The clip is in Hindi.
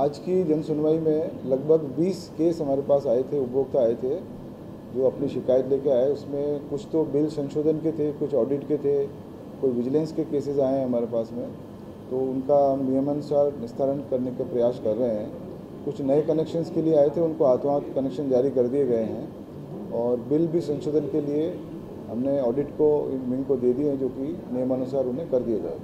आज की जन सुनवाई में लगभग 20 केस हमारे पास आए थे, उपभोक्ता आए थे, जो अपनी शिकायत लेके आए। उसमें कुछ तो बिल संशोधन के थे, कुछ ऑडिट के थे, कोई विजिलेंस के केसेस आए हैं हमारे पास में। तो उनका हम नियमानुसार निस्तारण करने का प्रयास कर रहे हैं। कुछ नए कनेक्शंस के लिए आए थे, उनको हाथों हाथ कनेक्शन जारी कर दिए गए हैं। और बिल भी संशोधन के लिए हमने ऑडिट को विंग को दे दिए हैं, जो कि नियमानुसार उन्हें कर दिए जाए